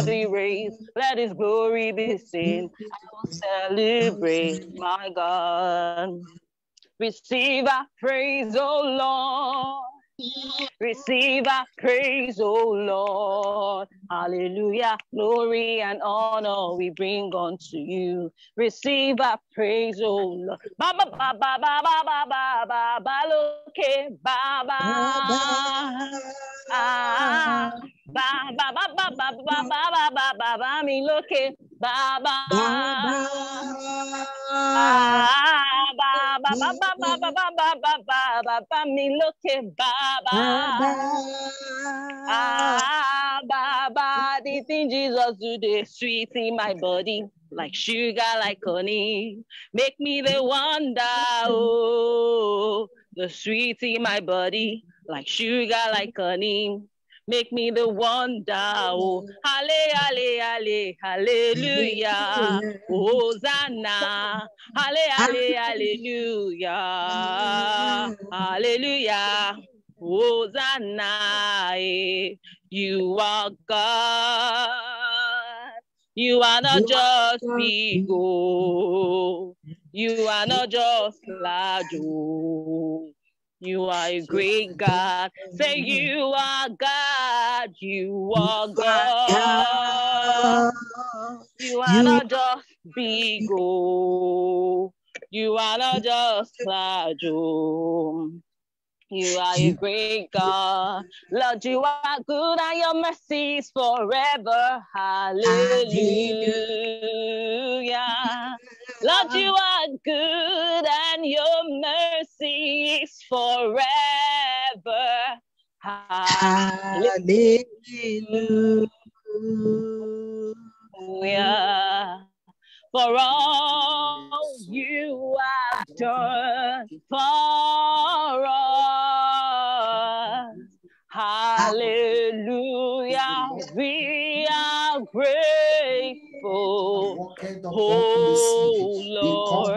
be raised. Let his glory be seen. I will celebrate my God. Receive our praise, O Lord. Receive our praise, O Lord. Hallelujah. Glory and honor we bring unto you. Receive our praise, O Lord. Ba ba ba ba ba ba ba ba ba ba loke ba ba. Ah, ba ba ba ba ba ba ba ba ba ba ba mi loke ba ba. Ah, ba ba ba ba ba ba ba ba ba ba ba ba mi loke ba ba. Ah, ba ba. The thing Jesus do the sweet in my body, like sugar, like honey, make me the wonder. Oh, the sweet in my body, like sugar, like honey. Make me the wonder, oh, halle, halle, halle, hallelujah, Hosanna, halle, halle, hallelujah, hallelujah, Hosanna, eh. you are God, you are not just big, you are not just large, oh. You are a great God. Say you are God. You are God. You are not just big, oh. You are not just large. You are a great God. Lord, you are good and your mercies forever. Hallelujah. Lord, um, you are good and your mercy is forever. Hallelujah. For all you have done for us. Hallelujah. We are grateful. Oh Lord.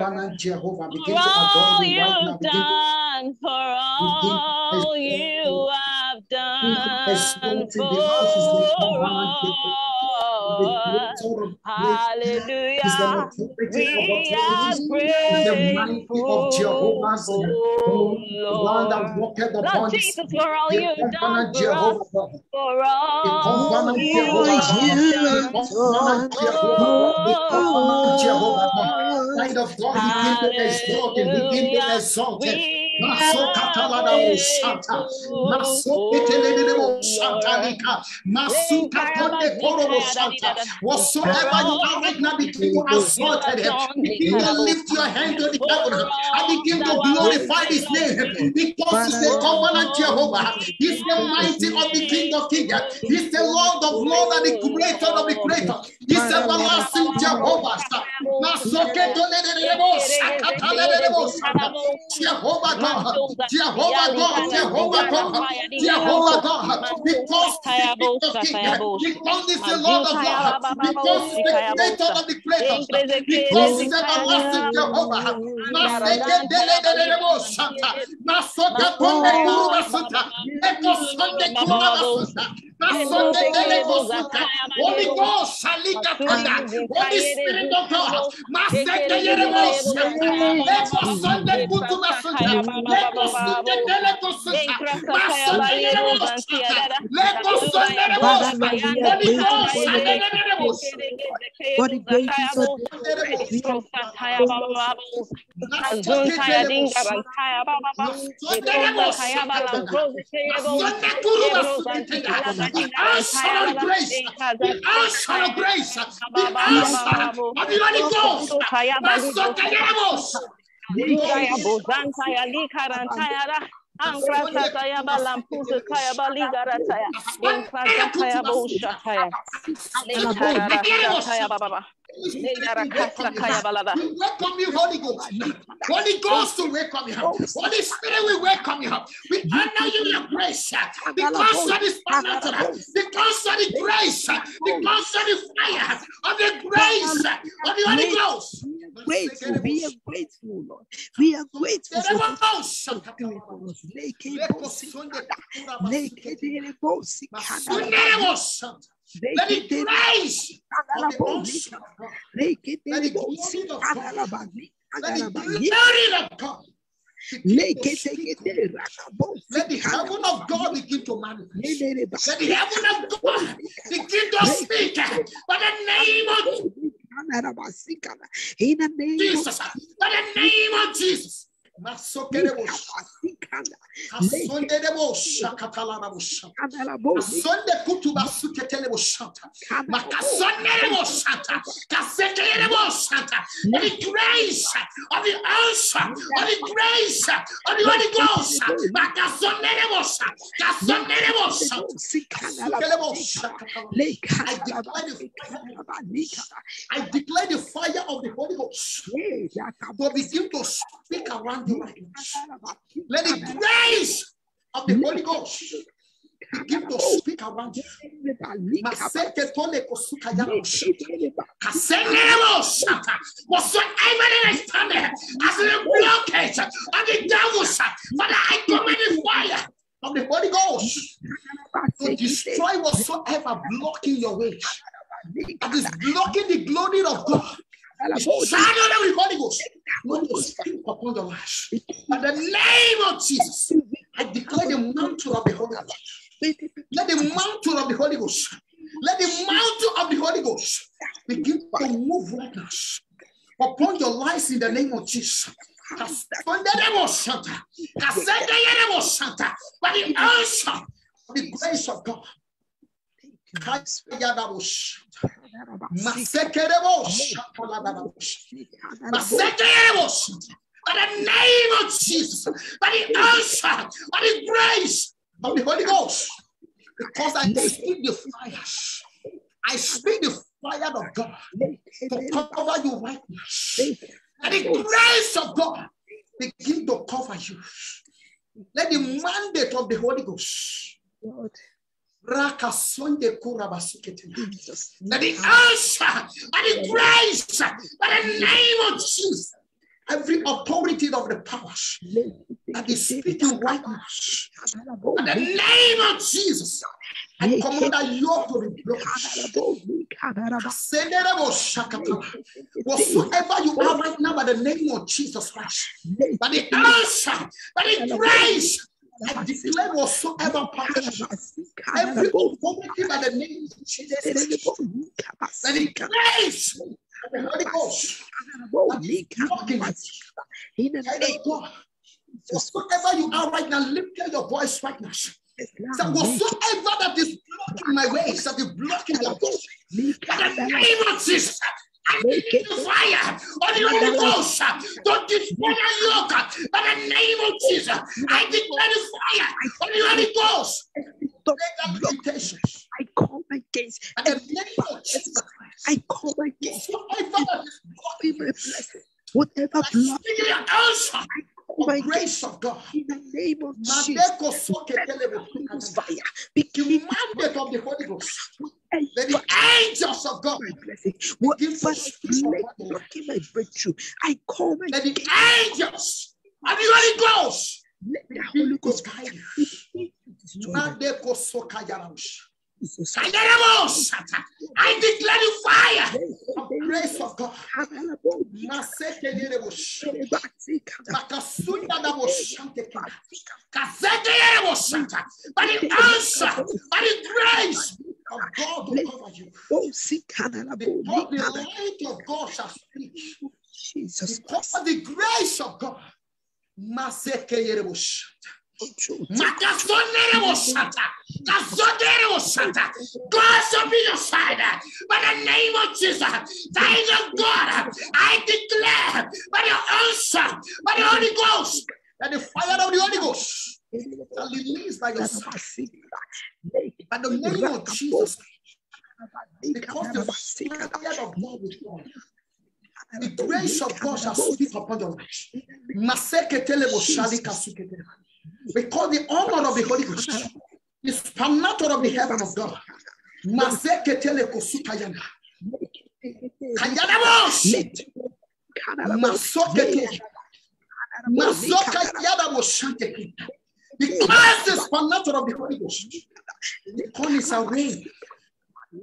For all you've done, for all you have done for us. Hallelujah. We are grateful. Oh Lord. Lord Jesus, for all you've done for us. For all you have done Light of God, he came to exalt him. He came to exalt him. Maso katalada o shanta. Maso ketelelele o shanta lika. Koro o. Whatsoever you are right now, begin to exalt him. Begin to lift your hand to the heaven and begin to glorify his name because he's the covenant Jehovah. He's the mighty of the King of Kings. He's the Lord of Lords and the creator of the creator. He's the everlasting Jehovah. Maso agora, te arromba agora, te arromba agora, te arromba agora. Because the king, because it's the Lord of God, because the creator of the creators, because the everlasting Jehovah. Dele dele dele mo santa, masoka konde kuru santa, eko sonde kuru santa, masoke dele mo santa. Holy Ghost, salika kanda, Holy Spirit of God, maseke dele mo santa, What a grace. Ligaya bozantaya likarantaya Ankrataya balamputa kaya baligarataya. Inkrataya boshataya. Likarantaya baba. We welcome you, Holy Ghost. Holy Ghost will welcome you. Holy Spirit. Will welcome you. We honor you your grace. Because of this supernatural, because of the grace, because of the fire of the grace of the Holy Ghost. We are grateful. We are grateful, Lord. We are grateful for this doing for us. Leke bosi kada. Leke dele bosi kada. Let the Leke grace of the kada. of God, Let the glory of God, let the glory of God begin Leke to teke speak. dele raka bosi Let the heaven of God begin to manifest. Let the heaven of God begin to speak by the name of In the name of Jesus. By the name of Jesus. Masokerebo, kasonderebo, shakatalabo, shaka. Kasonde kutuba suketelebo, shata. Makasonderebo, shata. Kasekelebo, shata. The grace of the answer, of the grace of the Holy Ghost. Kasonderebo, shata. Kasukelebo, shakatalabo. I declare the fire of the Holy Ghost to begin to speak around you. Let the grace of the Holy Ghost begin to speak around you. Whatsoever is standing as a blockage of the devil, Father, I command the fire of the Holy Ghost to destroy whatsoever blocking your way. That is blocking the glory of God. The shadow of the Holy Ghost. To speak upon your life. In the name of Jesus, I declare the mantle of the Holy Ghost. Let the mantle of the Holy Ghost, let the mantle of the Holy Ghost begin to move right now upon your lives in the name of Jesus. Kasonderebo shanta. Kasendeyerebo shanta. By the answer of the grace of God. Kayadabo shanta. Masekerebo shanta ladabo shanta. Masekerebo shanta. By the name of Jesus, by the answer, by the grace of the Holy Ghost, because I speak the fire, I speak the fire of God to cover you right now. And the grace of God begin to cover you. Let the mandate of the Holy Ghost. Jesus. Let the answer and the grace by the name of Jesus. Every authority of the powers that is speaking right now. In the name of Jesus. I command that yoke to be broken. Whatsoever you are right now by the name of Jesus Christ. By the answer, by the grace, I declare whatsoever powers. Every authority by the name of Jesus. By the grace the Holy Ghost. In the name of God. Whatsoever you are right now, lift up your voice right now. So whatsoever that is blocking my ways, that is blocking your voice, by the name of Jesus, the fire of the Holy Ghost uh, to destroy the yoke. Uh, By the name of Jesus, I declare the fire of the Holy Ghost. I come against By the every name of I come against whatsoever that is every blocking blessing. Whatever I block speak the answer of grace of God. in the name of Jesus. Madeko soke telebo. Holy Fire. The mandate of the Holy Ghost. Let the angels of God my blessing. Whatever to is speak blocking upon your life. blocking my breakthrough. I come Let the angels of the Holy Ghost let the Holy Ghost you. begin to destroy my Madeko soka yaramush. Jesus. I declare the fire grace of God. Maseke yerebush. Makasunda dabush. Kazeke yerebush. By the answer, by the grace of God to cover you. Because the light of God shall speak. Jesus Because the grace of God. God shall be your side. By the name of Jesus, thank of God, I declare by the answer, by the Holy Ghost, that the fire of the Holy Ghost shall release by your side. By the name of Jesus, because the fire of God is on. The grace of God shall speak upon your life. Because the honor of the Holy Ghost is supernatural of the heaven of God. Because the supernatural of the Holy Ghost. Because it's a rain.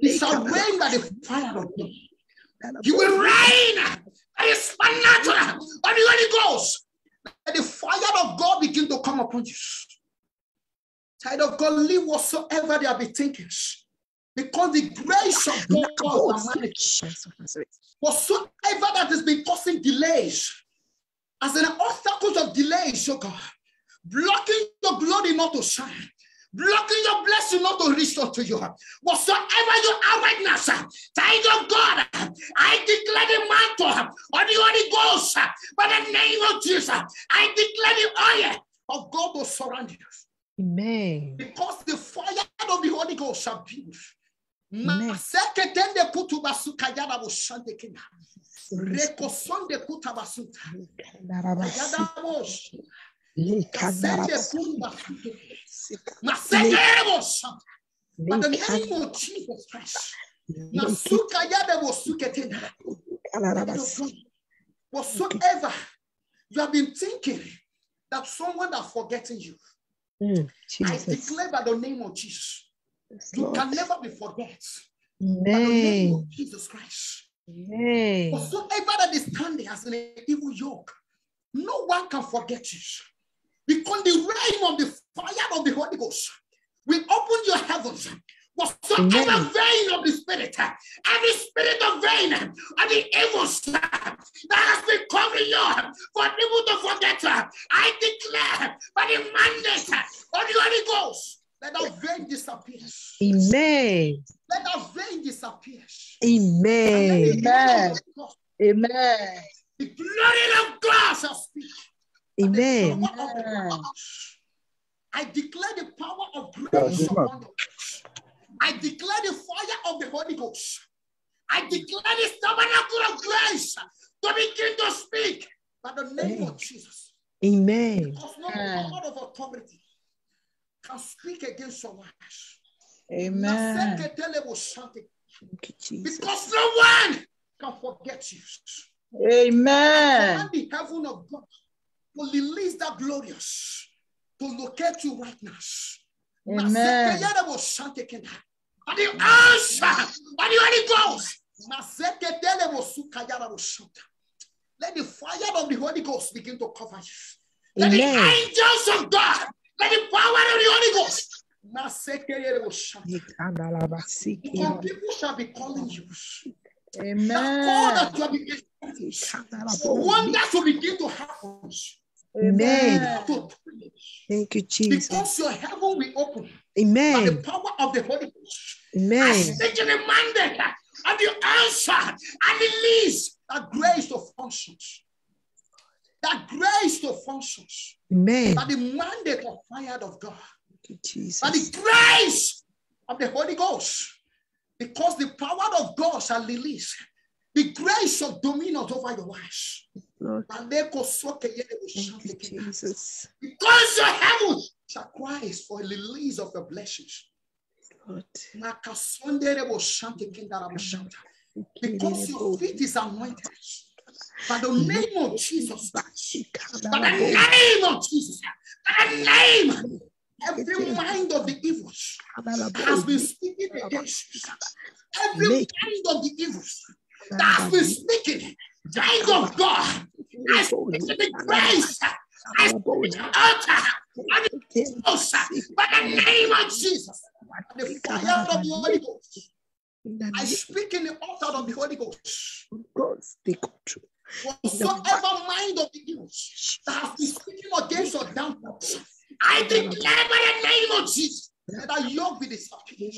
It's a rain by the fire of God. You will reign by the supernatural of the Holy Ghost. Let the fire of God begin to come upon you. Child of God, leave whatsoever they have been thinking. Because the grace of God Whatsoever that has been causing delays, as an obstacle of delays, oh God, blocking your glory not to shine, blocking your blessing not to reach to you. Whatsoever you are right now, child of God, I declare the mantle of the Holy Ghost by the name of Jesus. I declare the oil of God will surround you. Amen. Because the fire of the Holy Ghost shall be. Maseketende kutubasuka yada boshande kina. Rekosonde kutabasuta. Yada bosh. Kasende kurubasuke. Masekere boshande. By the name of Jesus Christ. Whatsoever you have been thinking that someone has forgotten you. Mm, I declare by the name of Jesus. Yes, You Lord. can never be forget. By the name of Jesus Christ. Amen. Whatsoever that is standing as an evil yoke, no one can forget you. Because the reign of the fire of the Holy Ghost will open your heavens. Whatsoever Amen. vein of the spirit, uh, every spirit of vein uh, of the evil uh, that has been covering you for people to forget, I declare by the mandate of the Holy Ghost, let that vein disappear. Amen. Let that vein disappear. And let Amen. the glory of God- Amen. the glory of God shall speak. And the Amen. power of the cross. I declare the power of grace Lord. upon you. I declare the fire of the Holy Ghost. I declare the tabernacle of grace to begin to speak by the name of Jesus. Amen. Because no Amen. power of authority can speak against your life. Amen. Thank you, Jesus. Because no one can forget you. Amen. Command the heaven of God to release that glorious to locate you right now. Amen. And the answer and the Holy Ghost. Let the fire of the Holy Ghost begin to cover you. Let the angels of God, let the power of the Holy Ghost. Some people shall be calling you. That call that you have been. Wonders will begin to happen. Amen. Thank you, Jesus. Because your heaven will open Amen. by the power of the Holy Ghost. I Amen. in the mandate and the answer and release that grace to functions. That grace to functions. Amen. By the mandate of fire of God. Thank you, Jesus. By the grace of the Holy Ghost. Because the power of God shall release the grace of dominion over your lives. Lord, Because thank you, Jesus. your heaven shall cry for a release of your blessings. Lord. Because your feet is anointed. By the name of Jesus Christ. By the name of Jesus. By the name. Every mind of the evils has been speaking against you. Every mind of the evils that has been speaking. Child of God. I speak to the grace. I speak to the altar. And the ghost. By the name of Jesus. The fire of the Holy Ghost. I speak in the altar of the Holy Ghost. God's take control. Whatsoever mind of the evils that has been speaking against your downfall, I declare by the name of Jesus that that yoke be disappeared.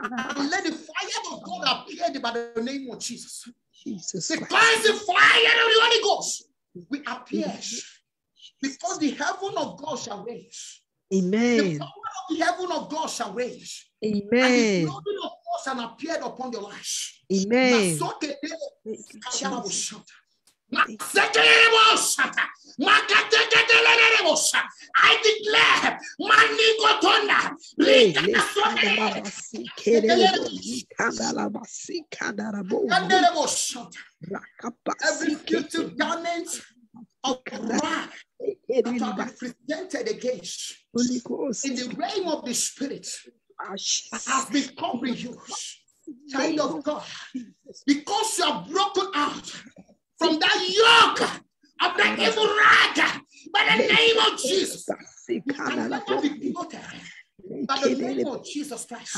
And let the fire of God appear by the name of Jesus. Jesus the fire of the Holy Ghost will appear. Because the heaven of God shall raise. The Amen. power of the heaven of God shall raise. And the Amen. glory of God shall appear upon your lives. Amen. Masoke tele Thank you, kayara Jesus. boshanta. Masekerebosata. Makateketelelebosa. I declare, Manigotonda. Hey, lekandarabasi, kerebo, likandarabasi, kandarabo, Kandelebosata. rakabasi, Every future garment of wrath that have been presented against in the realm of the spirit has been covering you. Child of God, because you are broken out from that yoke of that evil rag by the name of Jesus. You can never be bloated by the name of Jesus Christ.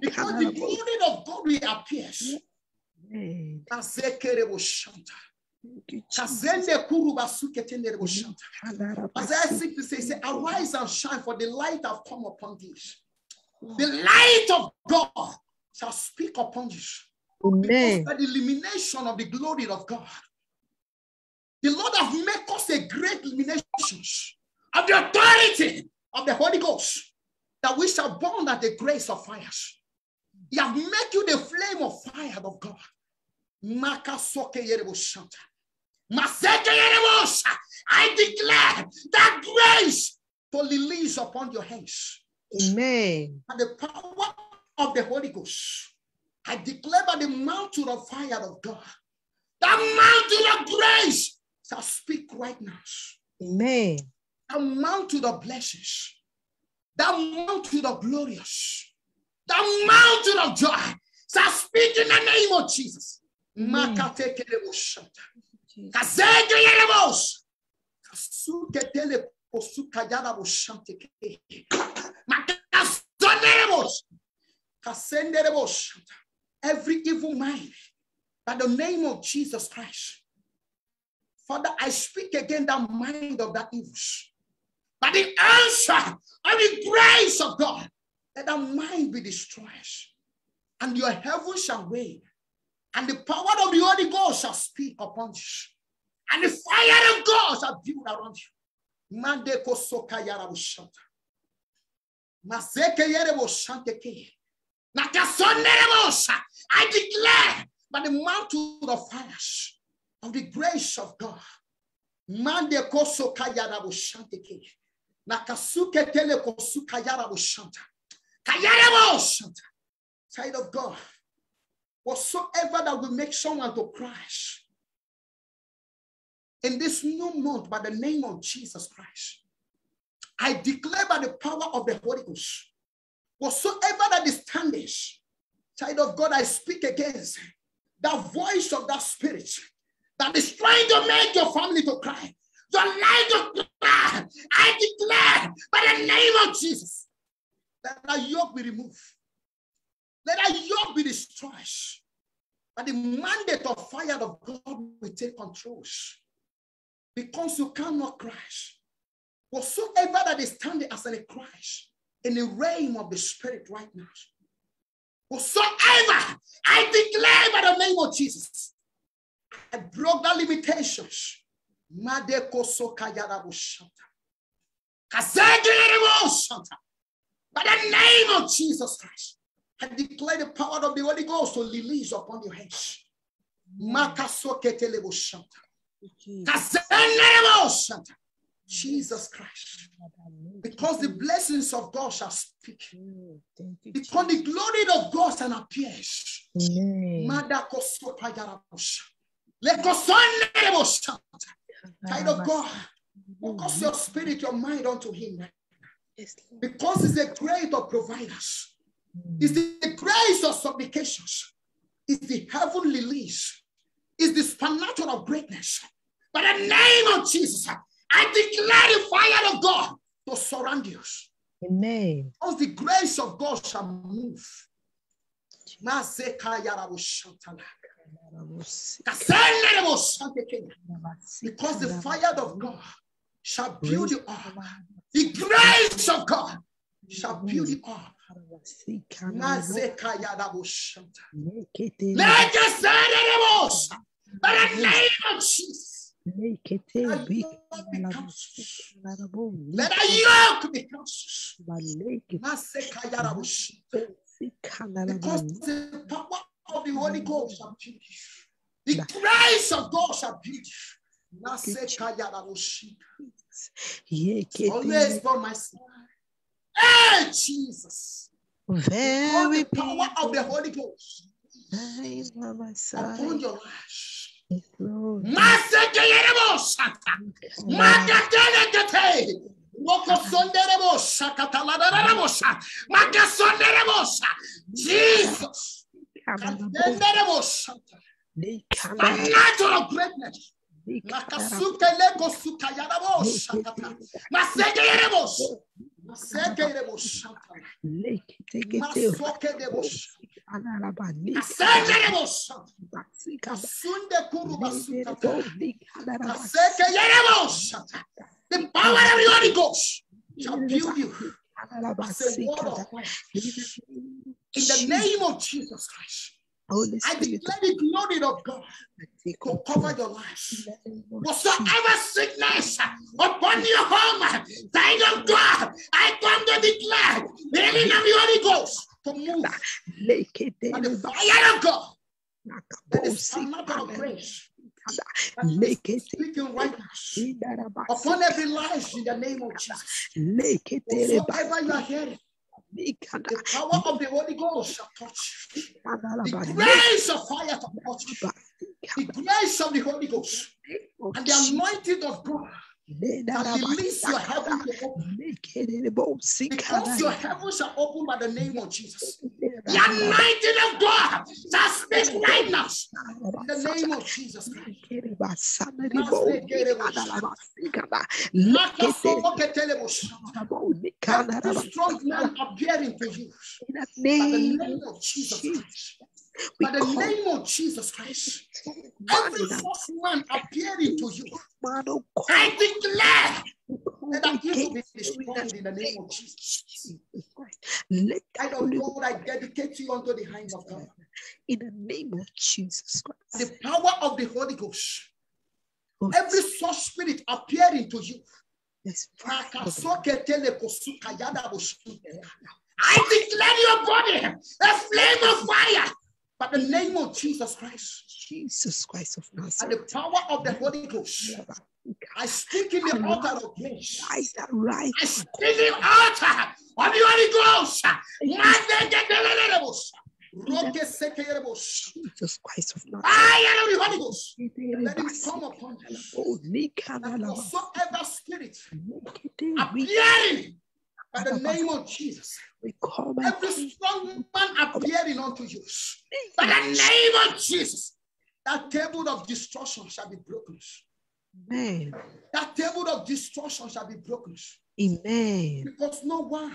Because the glory of God reappears. Amen. Kazekerebo shanta. Thank you, Jesus. Kazende kuruba suketenderebo shanta. Kandarabasi, Isaiah 6 say, say, Arise and shine, for the light have come upon thee. The light of God shall speak upon you. Amen. By the illumination of the glory of God. The Lord have made us a great illumination of the authority of the Holy Ghost, that we shall burn at the grace of fires. He have made you the flame of fire of God. Makasoke yerebo shanta. Maseke yerebo sha. I declare that grace to release upon your hands Amen. and the power of the Holy Ghost. I declare by the mountain of fire of God, that mountain of grace shall speak right now. Amen. That mountain of blessings, that mountain of glorious, that mountain of joy shall speak in the name of Jesus. Amen. Every evil mind, by the name of Jesus Christ. Father, I speak again that mind of that evil. By the answer of the grace of God, let that mind be destroyed. And your heaven shall reign and the power of the Holy Ghost shall speak upon you, and the fire of God shall build around you. Mande kosoka yara bushanta. Maseke yere bushante ke. I declare by the mountain of fires of the grace of God. Mande kosoka yara bushante ke. Nakasuke tele kosuka yara bushanta. Kayara bushanta. Child of God whatsoever that will make someone to crash in this new month by the name of Jesus Christ. I declare by the power of the Holy Ghost, whatsoever that is standing, child of God, I speak against that voice of that spirit that is trying to make your family to cry, your life to cry. I declare by the name of Jesus that that yoke be removed. Let that yoke be destroyed. And the mandate of fire of God will take control. Because you cannot crash. Whatsoever that is standing as a crash in the realm of the spirit right now. Whatsoever I declare by the name of Jesus. I broke the limitations. Madeko sokayara bushanta. Kazegere. By the name of Jesus Christ. I declare the power of the Holy Ghost to release upon your hands. Makasoketeleboshanta. Kazenereboshanta. Jesus Christ. Because the blessings of God shall speak. You, Because the glory of God shall appear. Amen. Madakosopayarabosha. Lekosonereboshanta. Child of God, focus your spirit, your mind unto Him. Because He's the great of providers. It's the grace of supplications. It's the heavenly release. It's the supernatural of greatness. By the name of Jesus, I declare the fire of God to surround you. Amen. Because the grace of God shall move. Because the fire of God shall build you up. The grace of God shall build you up. Let us say the By the name of Jesus. Let a yoke be. Masekayarabushanta. Because the power of the Holy Ghost shall build you. The grace of God shall be. Always by my side. Hey, Jesus. Very the power of the Holy Ghost pain by upon side. your life. Yes, Lord. Masekeyerebosata. Magadelegete. Mokosonderebosa. The power of the Holy Ghost shall build you. In the name of Jesus Christ, I declare the glory of God to cover your life. Whatsoever sickness upon your home, thank of God, I come to the healing of the Holy Ghost to move by the fire of God. That is supernatural grace. that is Speaking right now upon every life in the name of Jesus. Whatsoever you are hearing, the power of the Holy Ghost shall touch you. The grace of fire to touch you. The grace of the Holy Ghost and the anointing of God that release your heaven to open. Because your heavens shall open by the name of Jesus. The anointing of God shall speak right now. in the name of Jesus Christ. Strong man appearing to you. In the name name of Jesus Christ. By the name of Jesus Christ. Every false man appearing to you. I declare that that evil be you in destroyed the in the name of Jesus. Let Holy of God, I dedicate you unto the hands of God. in the name of Jesus Christ. The power of the Holy Ghost. Oh, Every such spirit appearing to you. yes, fire of the I declare your body a flame of fire by the name of Jesus Christ Jesus Christ of Nazareth. and the power of the Holy Ghost. I speak in the altar of grace. Rise that rise. I speak in the altar of the Holy Ghost. Jesus Christ of Nazareth. Fire of the Holy Ghost. Let it come upon you. And whatsoever spirit appearing by the name of Jesus. Every strong man appearing unto you. By the name of Jesus. That table of destruction shall be broken. Amen. That table of destruction shall be broken. Amen. Because no one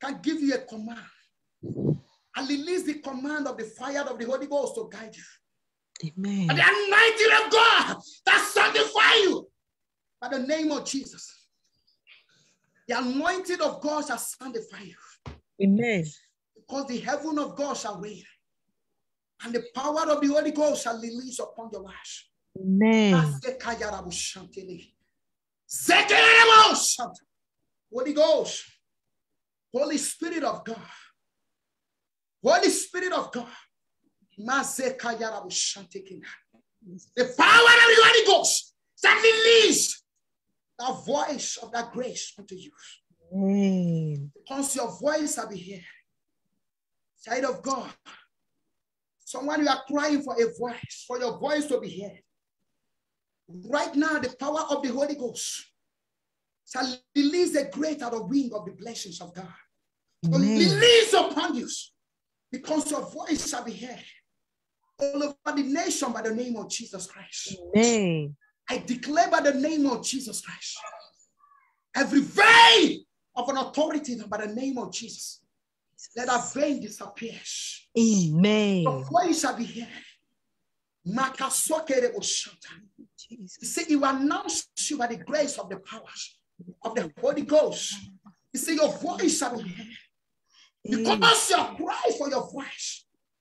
can give you a command and release the command of the fire of the Holy Ghost to guide you. Amen. And the anointing of God that sanctify you by the name of Jesus. The anointing of God shall sanctify you Amen. because the heaven of God shall reign. And the power of the Holy Ghost shall release upon your life. Amen. Holy Ghost, Holy Spirit of God, Holy Spirit of God, the power of the Holy Ghost shall release the voice of that grace unto you. Amen. Because your voice shall be heard. Child of God, someone you are crying for a voice, for your voice to be heard. Right now, the power of the Holy Ghost shall release a great out of wing of the blessings of God. Amen. release upon you because your voice shall be heard all over the nation by the name of Jesus Christ. Amen. I declare by the name of Jesus Christ every vein of an authority by the name of Jesus. Let that vein disappear. Your Amen. voice shall be heard. You see, you announce you by the grace of the powers of the Holy Ghost. You see, your voice shall be heard. Because your cry for your voice.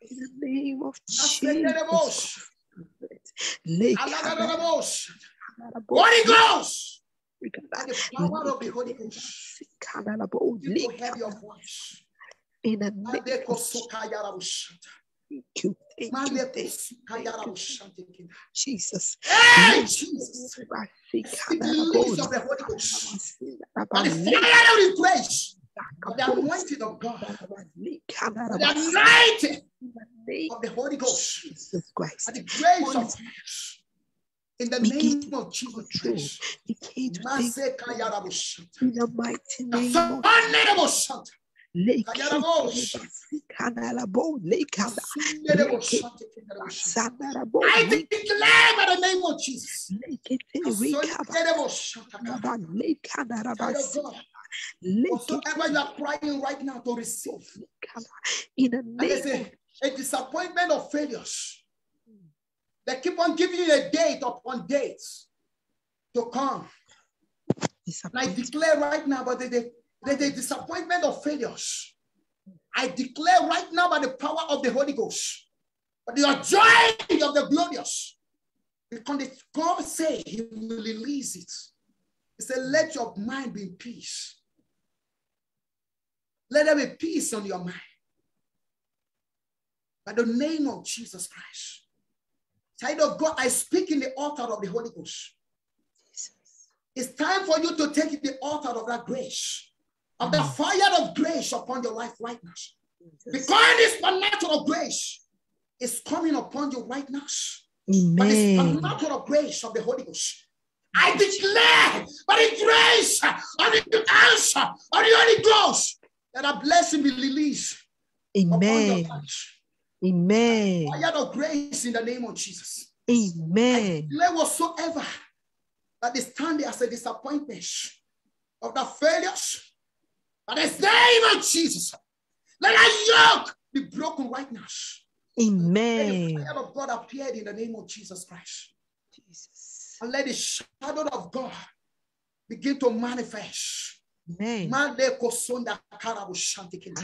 In the name of Jesus. Holy Ghost. And the power of the Holy Ghost. You have your voice. In the name of Madekosokayarabosha. Thank you. Thank you. Thank you. Jesus. Hey, Jesus. Basi. The release of the Holy Ghost. By the fire of the grace. By the anointing of God, of the night the God. By the Kanarabasi. anointing In the name of the Holy Ghost. Jesus Christ. By the grace of Christ. In the Begin name of Jesus. Christ. Begin to in the mighty name of Sonderabosha. Lake. Kayarabosha. Kanalabo Lekada. Sonderabosha. Sandarabo I declare by the name of Jesus. Lekete Rikaba. Sonderabosha. Naba Child Lekanarabasi. of God, Lekete Whatsoever you are crying right now to receive. In the name a, a disappointment of failures. They keep on giving you a date upon dates to come. I declare right now, but the, the, the, disappointment of failures. I declare right now by the power of the Holy Ghost, but the joy of the glorious. Because God say he will release it. He said, let your mind be in peace. Let there be peace on your mind. By the name of Jesus Christ. Child of God, I speak in the altar of the Holy Ghost. Jesus. It's time for you to take the altar of that grace, of the mm. fire of grace upon your life right now. Because this supernatural grace is coming upon you right now. By the Amen. supernatural grace of the Holy Ghost. I declare by the grace of the answer of the Holy Ghost that a blessing be released Amen. Amen. Fire of grace in the name of Jesus. Amen. Let whatsoever that that is standing as a disappointment of the failures, by the name of Jesus, let a yoke be broken right now. Let the Amen. fire of God appeared in the name of Jesus Christ. Jesus. And let the shadow of God begin to manifest. Amen. Mande kosonda karabu shanti kinta.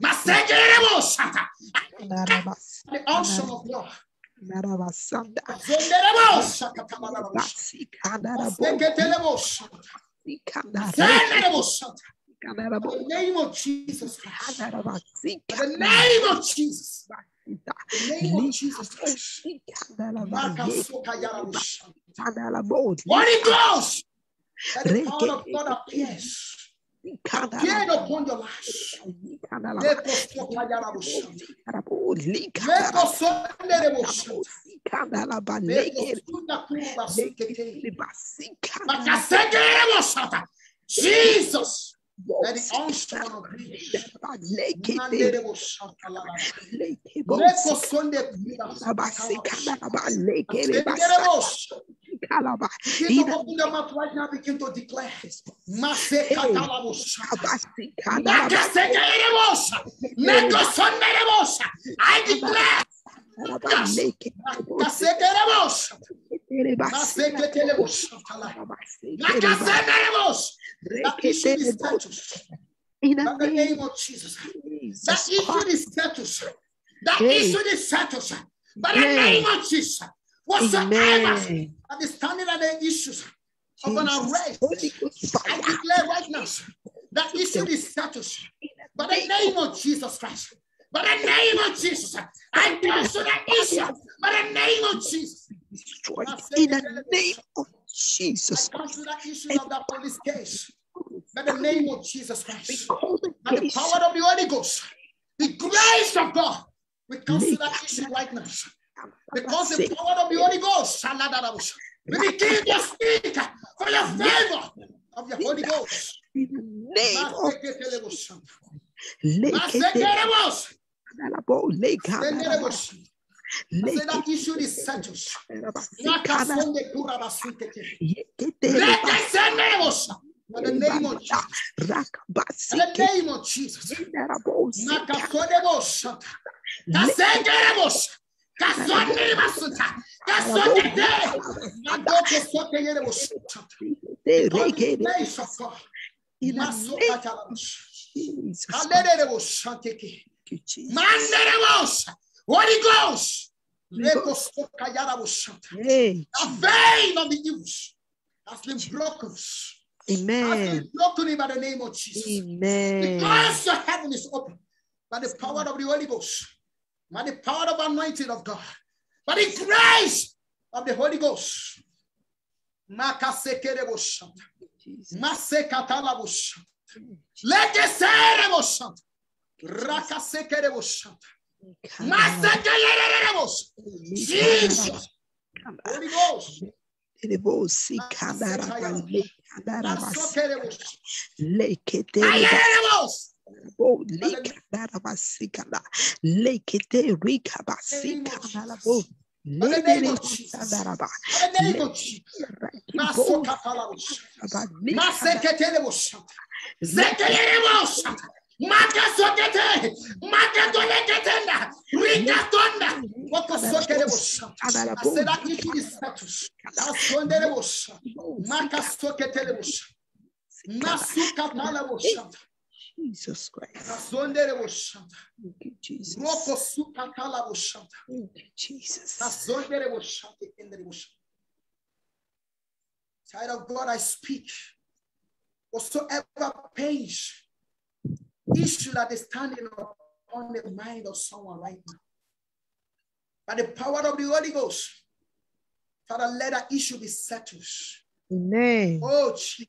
Masekerebo shanta. Narabas- The unction of God. Narabasanda. Zonderebo shanta kamarabo shanta. Basi kanarabo. Maseketelebo shanta. Kanarabo. Zenderebo shanta. Kanarabo. In the name of Jesus the name of Jesus. In the name of Jesus Christ. Kanarabo. Makasoka yarabu shanta. Kanarabo. Holy Ghost. Let the power of God appears. Upon your lives. Kanarabo. Lekosoka yarabu shanta. Kanarabo. Lekosonderebo shanta. Kanaraba. Lekere. Lekosunda kuruba sikete. Basi kanarabo. Makasekerebo shanta. Jesus. that the unction of grace. Begin to open them up right now. Begin to declare. I declare. Nakasekeremos. Nakasekeremos. Makasekerebosa. Basi. Maseketelebosa. Abasi. Makasenderebosa. That issue is settled. In the the name of Jesus. That issue is settled. That issue is settled. By the name of Jesus. Whatsoever Amen. that is standing at the issues of an arrest. I declare right now that issue is settled. By the name of Jesus Christ. By the name of Jesus. I cancel that issue. By the name of Jesus. In the name of Jesus. I cancel that issue of that police case. By the name of Jesus Christ. By the power of the Holy Ghost. The grace of God. We cancel that issue right now. Because the power of the Holy Ghost. Shall not abandon. We begin to speak for your favor of the Holy Ghost. In the name of Maseketelebosha. Lekete Maseketelebosha. Kanarabo, Lekanaraba, Sendelebosha. I say that issue is settled. Nakasonde kurabasukete. Rekesendelebosha. By the name of Jesus. By the name of Jesus. Nakasodebosha. Kasendelebosha. Kasonde basuta. Kasonde te. Mandoke sote yere bosuta. Because the place of God. In the name of Jesus. Kalere bosanteke. Thank you, Jesus. Mandere bos. Holy Ghost. Holy Leko soka yara bosanta. Hey, The vein of the evils has been broken. Amen. broken by the name of Jesus. Amen. Because your heaven is open by the power of the Holy Ghost, by the power of anointing of God, by the grace of the Holy Ghost. Makasekerebo shanta. Jesus. Masekatalabo shanta. Lekeserebo shanta. Rakasekerebo shanta. Masekerebo shanta. Jesus. Holy Ghost. In the name of Jesus. In the name of Jesus. Masokatalabo shanta. Maseketelebo shanta. Zekelelebo shanta. Makasokete. Makatoleketenda. Rikatonda. Wakosokelebo shanta. I said that issue is settled. Asondelebo shanta. Makasoketelebo shanta. Masukatalebo shanta. Jesus Christ. Thank you, Jesus. Roko sukatalabo shanta. Thank you, Jesus. Child of God, I speak. Whatsoever pains, issue that is standing on the mind of someone right now. By the power of the Holy Ghost, Father, let that issue be settled. Amen. Oh, Jesus.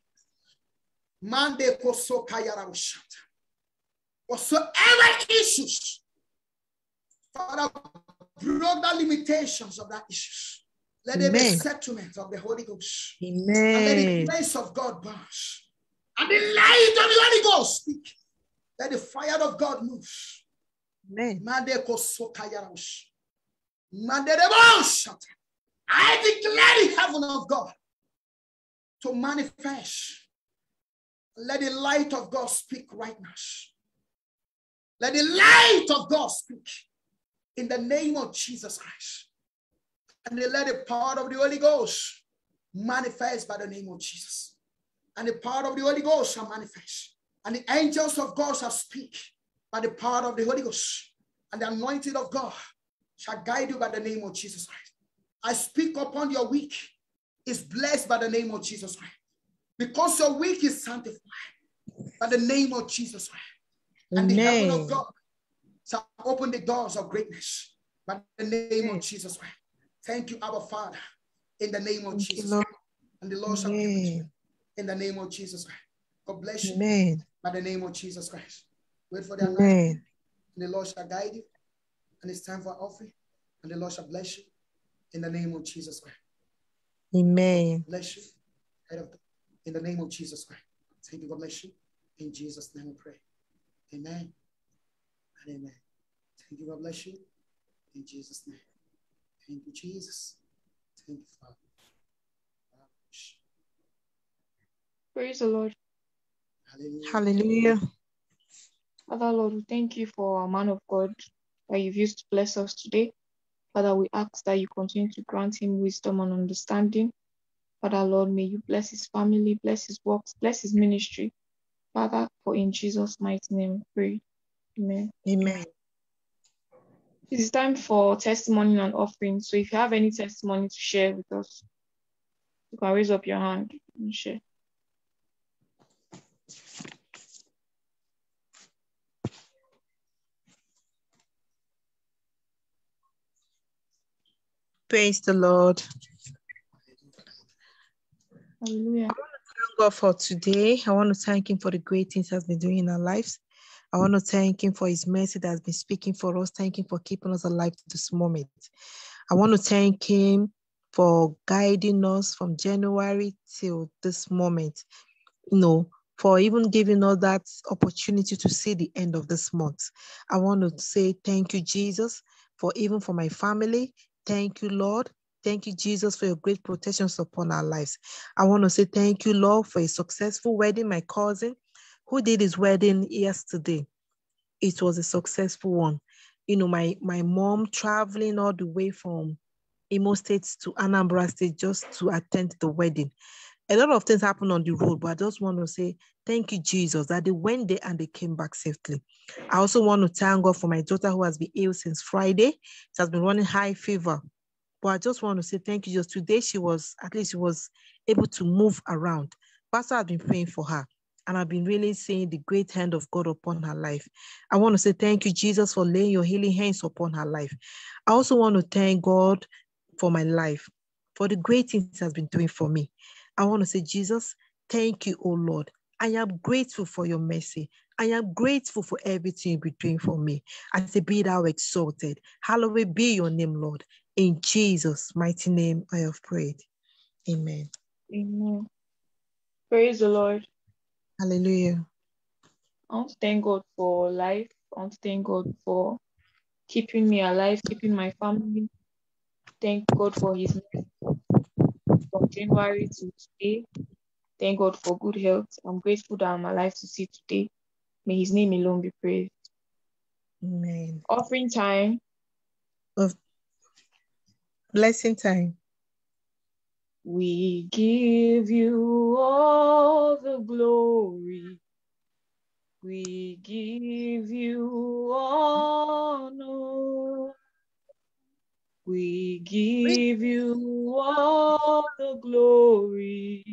Mande koso kayara ushata. Whatsoever issues, Father, broke the limitations of that issues. Let there be settlement of the Holy Ghost. Amen. And let the grace of God burst. And the light of the Holy Ghost speak. Let the fire of God move. Amen. Mande koso kayara ush. Mande debo ushata. I declare the heaven of God to manifest. Let the light of God speak right now. Let the light of God speak in the name of Jesus Christ. And let the power of the Holy Ghost manifest by the name of Jesus. And the power of the Holy Ghost shall manifest. And the angels of God shall speak by the power of the Holy Ghost. And the anointing of God shall guide you by the name of Jesus Christ. I speak upon your week is blessed by the name of Jesus Christ. Because your week is sanctified by the name of Jesus Christ. And the heaven of God shall open the doors of greatness by the name of Jesus Christ. Thank you, our Father, in the name of Thank Jesus. And the Lord shall be with you in the name of Jesus Christ. God bless you Amen. by the name of Jesus Christ. Wait for the anointing, Amen. and the Lord shall guide you. And it's time for offering, and the Lord shall bless you in the name of Jesus Christ. Amen. Bless you. Head of in the name of Jesus Christ. Thank you. God bless you. In Jesus' name we pray. Amen. And amen. Thank you. God bless you. In Jesus' name. Thank you, Jesus. Thank you, Father. God bless you. Praise the Lord. Hallelujah. Hallelujah. Father Lord, we thank you for our man of God that you've used to bless us today. Father, we ask that you continue to grant him wisdom and understanding. Father Lord, may you bless his family, bless his works, bless his ministry. Father, for in Jesus' mighty name we pray. Amen. Amen. It is time for testimony and offering. So if you have any testimony to share with us, you can raise up your hand and share. Praise the Lord. Hallelujah. I want to thank God for today. I want to thank Him for the great things He has been doing in our lives. I want to thank Him for His mercy that has been speaking for us. Thank Him for keeping us alive to this moment. I want to thank Him for guiding us from January till this moment. You know, for even giving us that opportunity to see the end of this month. I want to say thank you, Jesus, for even for my family. Thank you, Lord. Thank you, Jesus, for your great protections upon our lives. I want to say thank you, Lord, for a successful wedding. My cousin, who did his wedding yesterday, it was a successful one. you know, my my mom traveling all the way from Imo State to Anambra State just to attend the wedding. A lot of things happened on the road, but I just want to say thank you, Jesus, that they went there and they came back safely. I also want to thank God for my daughter who has been ill since Friday. She has been running high fever. But I just want to say thank you. Just today, she was at least she was able to move around. Pastor has been praying for her, and I've been really seeing the great hand of God upon her life. I want to say thank you, Jesus, for laying your healing hands upon her life. I also want to thank God for my life, for the great things He has been doing for me. I want to say, Jesus, thank you, oh Lord. I am grateful for your mercy. I am grateful for everything you've been doing for me. I say, be thou exalted. Hallowed be your name, Lord. In Jesus' mighty name, I have prayed. Amen. Amen. Praise the Lord. Hallelujah. I want to thank God for life. I want to thank God for keeping me alive, keeping my family. Thank God for His mercy from January to today. Thank God for good health. I'm grateful that I'm alive to see today. May His name alone be praised. Amen. Offering time. Of blessing time. We give you all the glory. We give you honor. We give you all the glory.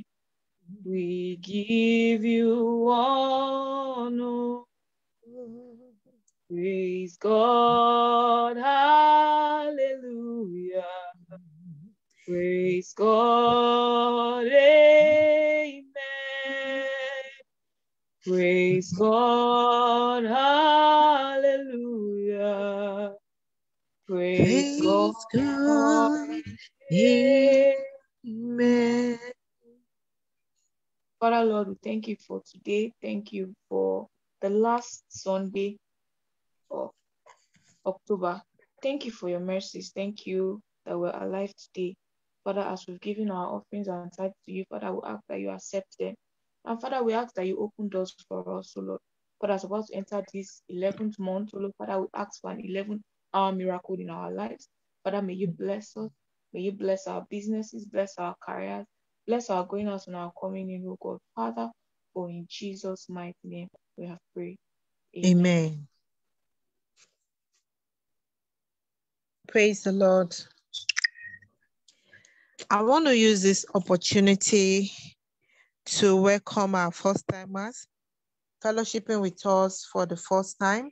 We give you honor. Praise God. Hallelujah. Praise God. Amen. Praise God. Hallelujah. Praise, God. God. Amen. Father Lord, we thank you for today. Thank you for the last Sunday of October. Thank you for your mercies. Thank you that we're alive today. Father, as we've given our offerings and tithes to you, Father, we ask that you accept them. And Father, we ask that you open doors for us, O Lord. Father, as we're about to enter this 11th month, O Lord, Father, we ask for an 11 hour miracle in our lives. Father, may you bless us. May you bless our businesses, bless our careers, bless our going out and our coming in, O God. Father, for in Jesus' mighty name we have prayed. Amen. Praise the Lord. I want to use this opportunity to welcome our first timers fellowshipping with us for the first time.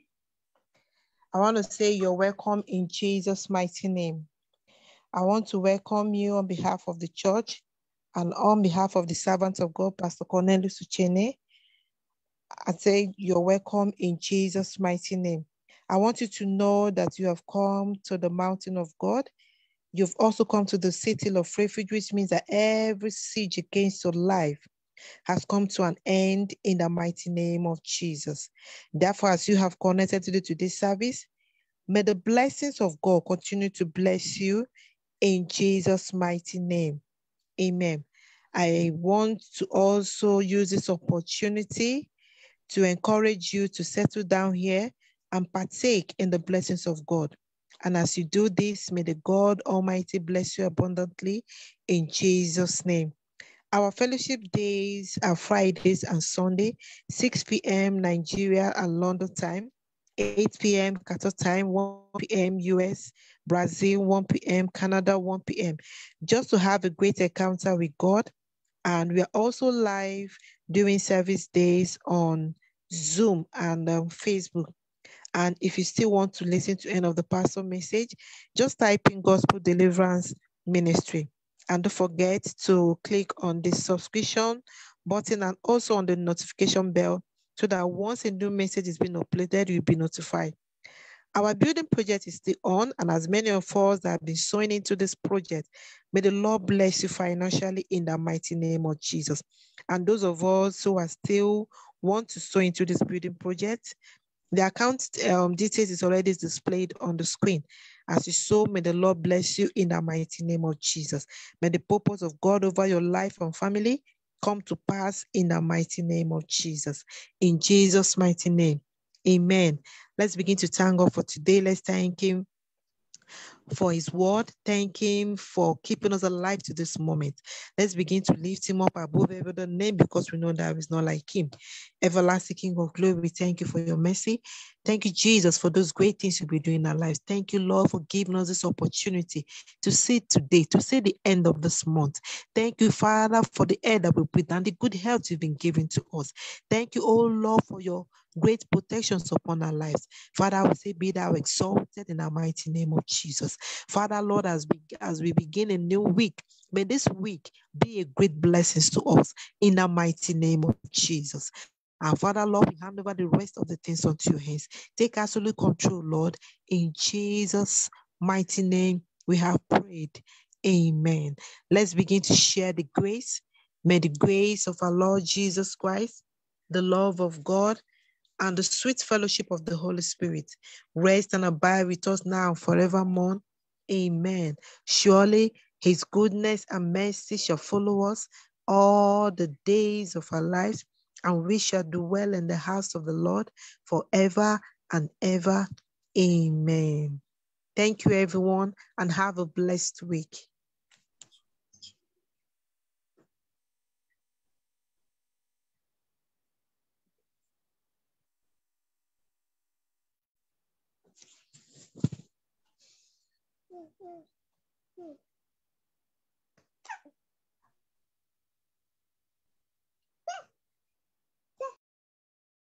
I want to say you're welcome in Jesus' mighty name. I want to welcome you on behalf of the church and on behalf of the servants of God, Pastor Cornelius Ushene. I say you're welcome in Jesus' mighty name. I want you to know that you have come to the mountain of God. You've also come to the city of refuge, which means that every siege against your life has come to an end in the mighty name of Jesus. Therefore, as you have connected today to this service, may the blessings of God continue to bless you in Jesus' mighty name. Amen. I want to also use this opportunity to encourage you to settle down here and partake in the blessings of God. And as you do this, may the God Almighty bless you abundantly in Jesus' name. Our fellowship days are Fridays and Sunday, 6 p.m. Nigeria and London time, 8 p.m. Qatar time, 1 p.m. US, Brazil, 1 p.m. Canada, 1 p.m. Just to have a great encounter with God. And we are also live doing service days on Zoom and um, Facebook. And if you still want to listen to any of the pastor message, just type in Gospel Deliverance Ministry. And don't forget to click on the subscription button and also on the notification bell so that once a new message is being uploaded, you'll be notified. Our building project is still on, and as many of us that have been sowing into this project, may the Lord bless you financially in the mighty name of Jesus. And those of us who are still want to sow into this building project, the account um, details is already displayed on the screen. As you sow, may the Lord bless you in the mighty name of Jesus. May the purpose of God over your life and family come to pass in the mighty name of Jesus. In Jesus' mighty name, Amen. Let's begin to thank God for today. Let's thank Him for his word. Thank him for keeping us alive to this moment. Let's begin to lift him up above every other name because we know that is not like him. Everlasting King of glory, we thank you for your mercy. Thank you, Jesus, for those great things you'll be doing in our lives. Thank you, Lord, for giving us this opportunity to see today, to see the end of this month. Thank you, Father, for the air that we breathe and the good health you've been giving to us. Thank you, oh Lord, for your great protections upon our lives. Father, we say, be thou exalted in the mighty name of Jesus. Father, Lord, as we as we begin a new week, may this week be a great blessing to us in the mighty name of Jesus. And Father, Lord, we hand over the rest of the things unto your hands. Take absolute control, Lord. In Jesus' mighty name, we have prayed. Amen. Let's begin to share the grace. May the grace of our Lord Jesus Christ, the love of God, and the sweet fellowship of the Holy Spirit rest and abide with us now forevermore. Amen. Surely his goodness and mercy shall follow us all the days of our lives, and we shall dwell in the house of the Lord forever and ever. Amen. Thank you, everyone, and have a blessed week.